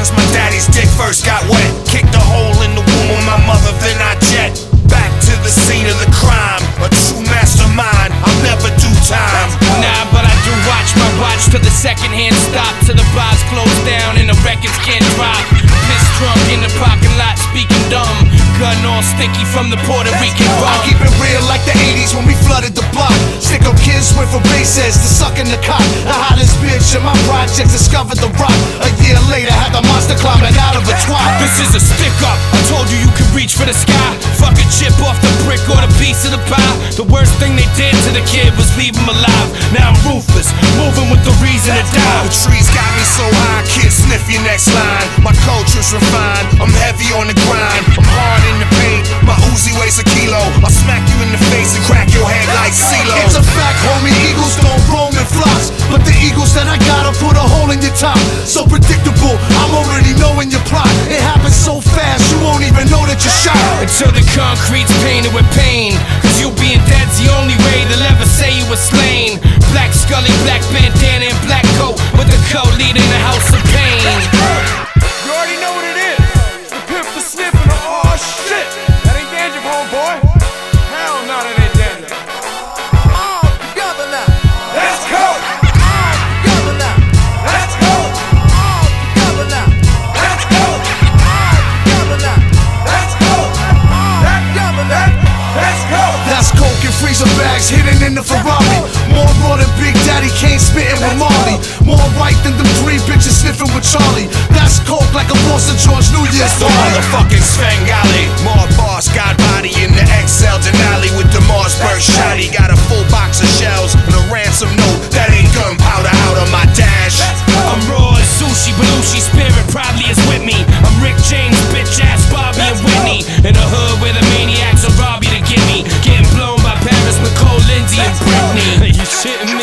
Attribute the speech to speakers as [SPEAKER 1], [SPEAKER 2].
[SPEAKER 1] since my daddy's dick first got wet. Kicked a hole in the womb of my mother, then I jet. Back to the scene of the crime, a true mastermind. I'll never do time.
[SPEAKER 2] Nah, but I do watch my watch till the second hand stop, till the bars close down and the records can't drop. Piss drunk in the parking lot, speaking dumb. Gun all sticky from the Puerto Rican rum. I keep
[SPEAKER 3] it real like the 80s when we flooded the block. Stick up kids went from bases to sucking the cock. The hottest bitch in my project discovered the rock. A year later,
[SPEAKER 2] brick or the piece of the pie. The worst thing they did to the kid was leave him alive. Now I'm ruthless, moving with the reason to die. The
[SPEAKER 1] trees got me so high, kid, sniff your next line. My culture's refined, I'm heavy on the grind. I'm hard in the paint, my Uzi weighs a kilo. I'll smack you in the face and crack your head like CeeLo. It's a
[SPEAKER 3] fact, homie, eagles don't roam in flocks. But the eagles that I gotta put a hole in your top. So
[SPEAKER 2] concrete's painted with pain. Cause you being dead's the only way they'll ever say you were slain. Black Scully, black bandana, and black coat with the code leader in the house of
[SPEAKER 3] Bags bags hidden in the Ferrari. More raw than Big Daddy Kane spitting with Marley. More white than them three bitches sniffing with Charlie. That's coke like a Boston George New Year's party. The
[SPEAKER 1] motherfucking Svengali. More boss, got body in the XL Denali with the Mossberg shotty. Got a